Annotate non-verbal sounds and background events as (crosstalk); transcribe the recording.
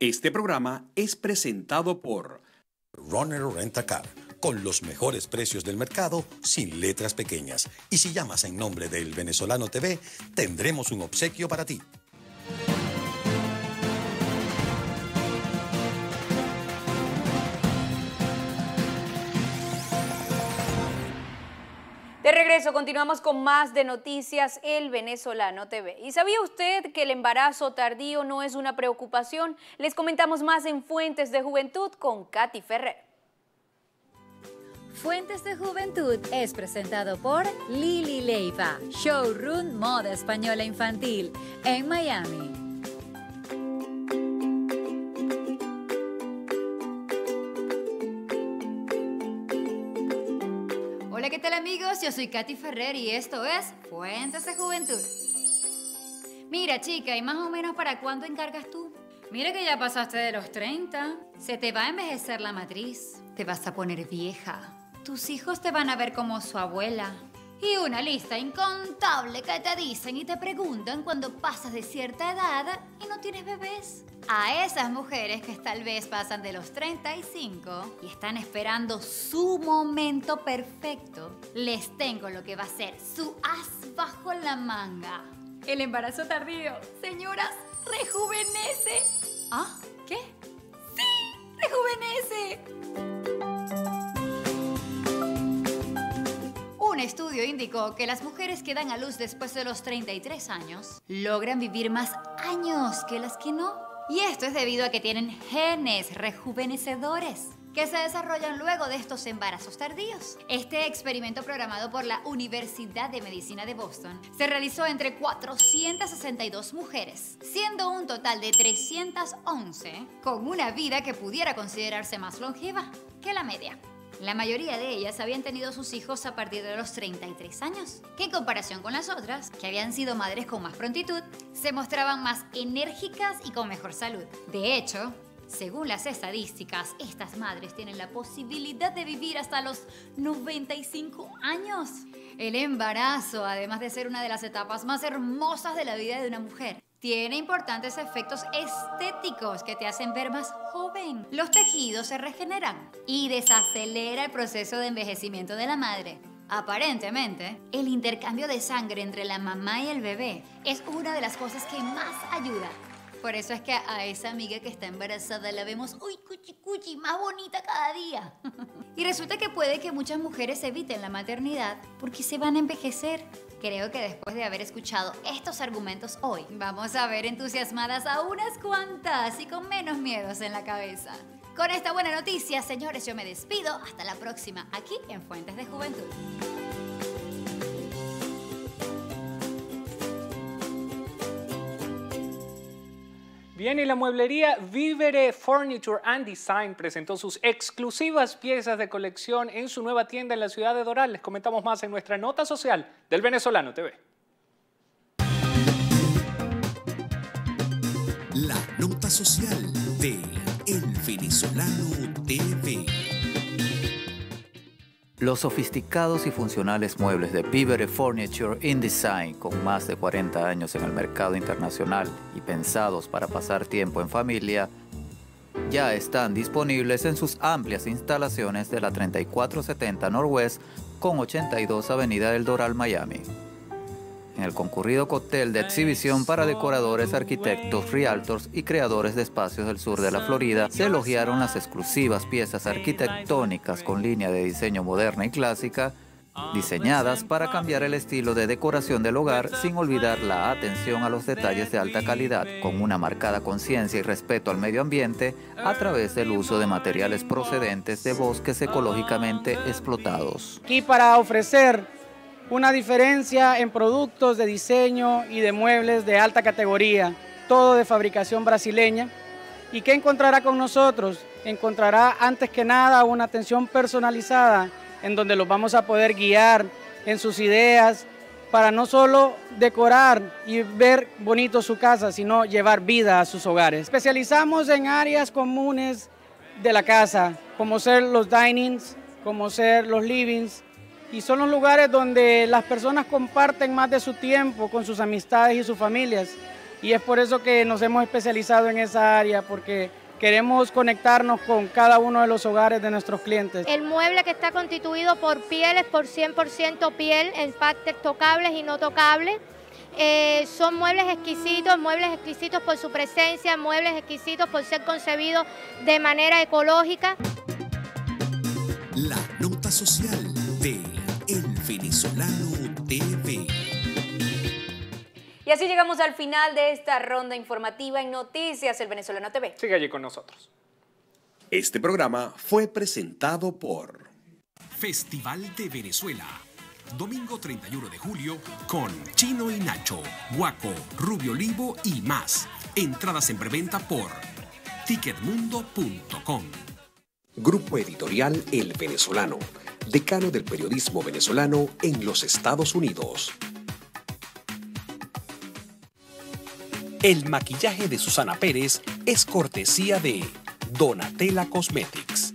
Este programa es presentado por Runner Rent a Car, con los mejores precios del mercado sin letras pequeñas. Y si llamas en nombre del Venezolano TV, tendremos un obsequio para ti. De regreso, continuamos con más de Noticias El Venezolano TV. ¿Y sabía usted que el embarazo tardío no es una preocupación? Les comentamos más en Fuentes de Juventud con Katy Ferrer. Fuentes de Juventud es presentado por Lili Leiva, Showroom Moda Española Infantil en Miami. Hola, ¿qué tal amigos? Yo soy Katy Ferrer y esto es Fuentes de Juventud. Mira, chica, ¿y más o menos para cuándo encargas tú? Mira que ya pasaste de los 30. Se te va a envejecer la matriz. Te vas a poner vieja. Tus hijos te van a ver como su abuela. Y una lista incontable que te dicen y te preguntan cuando pasas de cierta edad y no tienes bebés. A esas mujeres que tal vez pasan de los 35 y están esperando su momento perfecto, les tengo lo que va a ser su as bajo la manga. El embarazo tardío. Señoras, rejuvenece. ¿Ah? ¿Qué? ¡Sí! ¡Rejuvenece! Un estudio indicó que las mujeres que dan a luz después de los 33 años logran vivir más años que las que no. Y esto es debido a que tienen genes rejuvenecedores que se desarrollan luego de estos embarazos tardíos. Este experimento programado por la Universidad de Medicina de Boston se realizó entre 462 mujeres, siendo un total de 311 con una vida que pudiera considerarse más longeva que la media. La mayoría de ellas habían tenido sus hijos a partir de los 33 años, que en comparación con las otras, que habían sido madres con más prontitud, se mostraban más enérgicas y con mejor salud. De hecho, según las estadísticas, estas madres tienen la posibilidad de vivir hasta los 95 años. El embarazo, además de ser una de las etapas más hermosas de la vida de una mujer, tiene importantes efectos estéticos que te hacen ver más joven. Los tejidos se regeneran y desacelera el proceso de envejecimiento de la madre. Aparentemente, el intercambio de sangre entre la mamá y el bebé es una de las cosas que más ayuda por eso es que a esa amiga que está embarazada la vemos, uy, cuchi, cuchi, más bonita cada día. (laughs) y resulta que puede que muchas mujeres eviten la maternidad porque se van a envejecer. Creo que después de haber escuchado estos argumentos hoy, vamos a ver entusiasmadas a unas cuantas y con menos miedos en la cabeza. Con esta buena noticia, señores, yo me despido. Hasta la próxima, aquí en Fuentes de Juventud. Bien, y la mueblería Vivere Furniture and Design presentó sus exclusivas piezas de colección en su nueva tienda en la ciudad de Doral. Les comentamos más en nuestra nota social del Venezolano TV. La nota social de El Venezolano TV. Los sofisticados y funcionales muebles de Pivere Furniture InDesign, con más de 40 años en el mercado internacional y pensados para pasar tiempo en familia, ya están disponibles en sus amplias instalaciones de la 3470 Northwest con 82 Avenida del Doral, Miami en el concurrido cóctel de exhibición para decoradores, arquitectos, realtors y creadores de espacios del sur de la Florida, se elogiaron las exclusivas piezas arquitectónicas con línea de diseño moderna y clásica, diseñadas para cambiar el estilo de decoración del hogar sin olvidar la atención a los detalles de alta calidad, con una marcada conciencia y respeto al medio ambiente a través del uso de materiales procedentes de bosques ecológicamente explotados. Aquí para ofrecer una diferencia en productos de diseño y de muebles de alta categoría, todo de fabricación brasileña. ¿Y qué encontrará con nosotros? Encontrará antes que nada una atención personalizada en donde los vamos a poder guiar en sus ideas para no solo decorar y ver bonito su casa, sino llevar vida a sus hogares. Especializamos en áreas comunes de la casa, como ser los dinings, como ser los livings, y son los lugares donde las personas comparten más de su tiempo con sus amistades y sus familias. y es por eso que nos hemos especializado en esa área, porque queremos conectarnos con cada uno de los hogares de nuestros clientes. El mueble que está constituido por pieles, por 100% piel, en partes tocables y no tocables. Eh, son muebles exquisitos, muebles exquisitos por su presencia, muebles exquisitos por ser concebidos de manera ecológica. La nota social de Venezolano TV. Y así llegamos al final de esta ronda informativa en Noticias El Venezolano TV. Sigue allí con nosotros. Este programa fue presentado por Festival de Venezuela. Domingo 31 de julio con Chino y Nacho, Guaco, Rubio Olivo y más. Entradas en preventa por ticketmundo.com. Grupo Editorial El Venezolano, decano del periodismo venezolano en los Estados Unidos. El maquillaje de Susana Pérez es cortesía de Donatella Cosmetics.